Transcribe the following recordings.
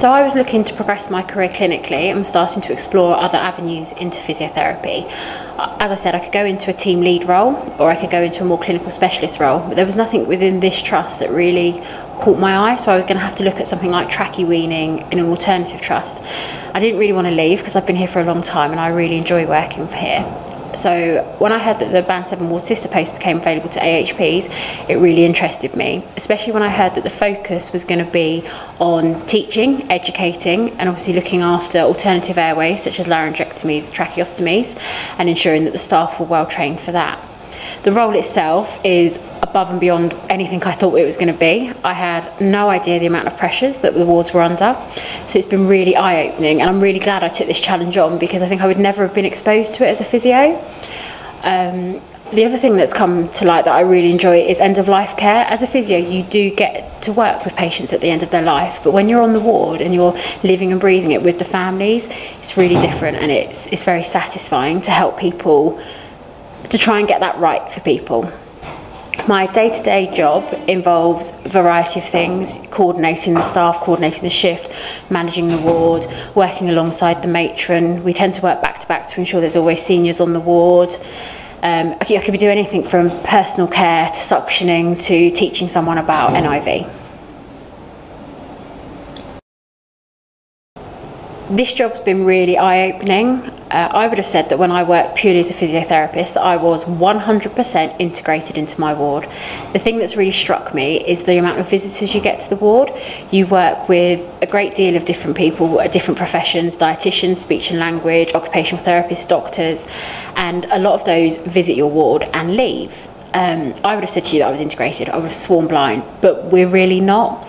So I was looking to progress my career clinically and starting to explore other avenues into physiotherapy. Uh, as I said, I could go into a team lead role or I could go into a more clinical specialist role, but there was nothing within this trust that really caught my eye, so I was going to have to look at something like trachea weaning in an alternative trust. I didn't really want to leave because I've been here for a long time and I really enjoy working here. So when I heard that the Band 7 ward sister post became available to AHPs, it really interested me, especially when I heard that the focus was going to be on teaching, educating, and obviously looking after alternative airways such as laryngectomies, tracheostomies, and ensuring that the staff were well trained for that. The role itself is above and beyond anything I thought it was going to be. I had no idea the amount of pressures that the wards were under. So it's been really eye opening, and I'm really glad I took this challenge on because I think I would never have been exposed to it as a physio. Um, the other thing that's come to light that I really enjoy is end of life care. As a physio, you do get to work with patients at the end of their life, but when you're on the ward and you're living and breathing it with the families, it's really different and it's, it's very satisfying to help people to try and get that right for people. My day-to-day -day job involves a variety of things, coordinating the staff, coordinating the shift, managing the ward, working alongside the matron. We tend to work back-to-back -to, ensure there's always seniors on the ward. Um, I could, I could be doing anything from personal care to suctioning to teaching someone about NIV. This job's been really eye-opening. Uh, I would have said that when I worked purely as a physiotherapist that I was 100% integrated into my ward. The thing that's really struck me is the amount of visitors you get to the ward. You work with a great deal of different people, uh, different professions, dietitians, speech and language, occupational therapists, doctors, and a lot of those visit your ward and leave. Um, I would have said to you that I was integrated, I would have sworn blind, but we're really not.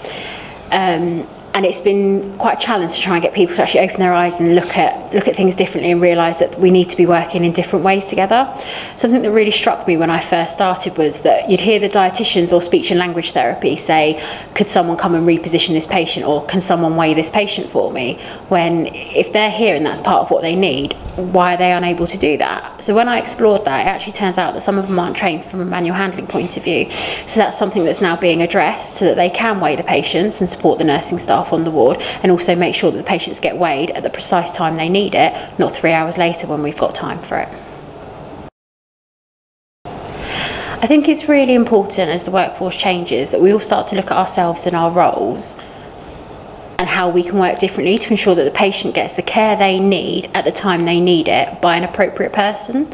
Um, and it's been quite a challenge to try and get people to actually open their eyes and look at look at things differently and realise that we need to be working in different ways together. Something that really struck me when I first started was that you'd hear the dietitians or speech and language therapy say, "Could someone come and reposition this patient?" or "Can someone weigh this patient for me?" When if they're here and that's part of what they need, why are they unable to do that? So when I explored that, it actually turns out that some of them aren't trained from a manual handling point of view. So that's something that's now being addressed so that they can weigh the patients and support the nursing staff staff on the ward and also make sure that the patients get weighed at the precise time they need it, not three hours later when we've got time for it. I think it's really important as the workforce changes that we all start to look at ourselves and our roles and how we can work differently to ensure that the patient gets the care they need at the time they need it by an appropriate person.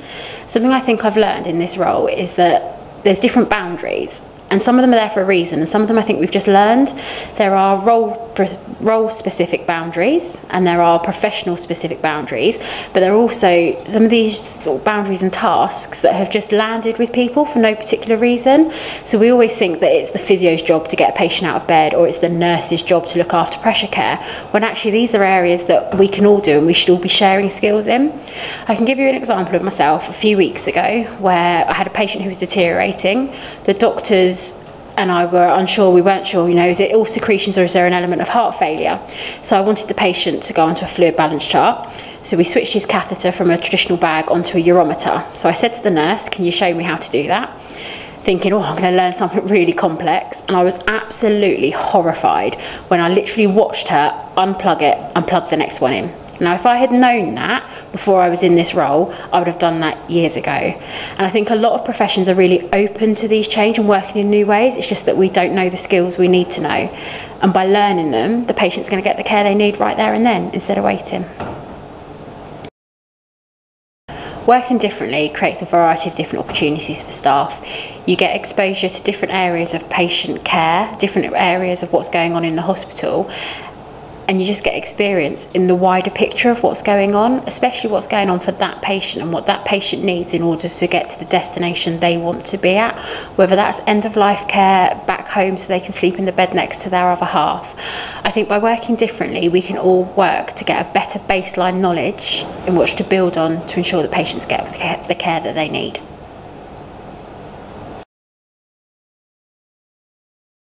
Something I think I've learned in this role is that there's different boundaries and some of them are there for a reason and some of them I think we've just learned there are role role specific boundaries and there are professional specific boundaries but there are also some of these sort of boundaries and tasks that have just landed with people for no particular reason. So we always think that it's the physio's job to get a patient out of bed or it's the nurse's job to look after pressure care when actually these are areas that we can all do and we should all be sharing skills in. I can give you an example of myself. A few weeks ago where I had a patient who was deteriorating the doctors and I were unsure, we weren't sure, you know, is it all secretions or is there an element of heart failure? So I wanted the patient to go onto a fluid balance chart. So we switched his catheter from a traditional bag onto a urometer. So I said to the nurse, can you show me how to do that? Thinking, oh, I'm going to learn something really complex. And I was absolutely horrified when I literally watched her unplug it and plug the next one in. Now, if I had known that before I was in this role, I would have done that years ago. And I think a lot of professions are really open to these change and working in new ways. It's just that we don't know the skills we need to know. And by learning them, the patient's going to get the care they need right there and then instead of waiting. Working differently creates a variety of different opportunities for staff. You get exposure to different areas of patient care, different areas of what's going on in the hospital, and you just get experience in the wider picture of what's going on, especially what's going on for that patient and what that patient needs in order to get to the destination they want to be at, whether that's end of life care back home so they can sleep in the bed next to their other half. I think by working differently, we can all work to get a better baseline knowledge in which to build on to ensure that patients get the care, the care that they need.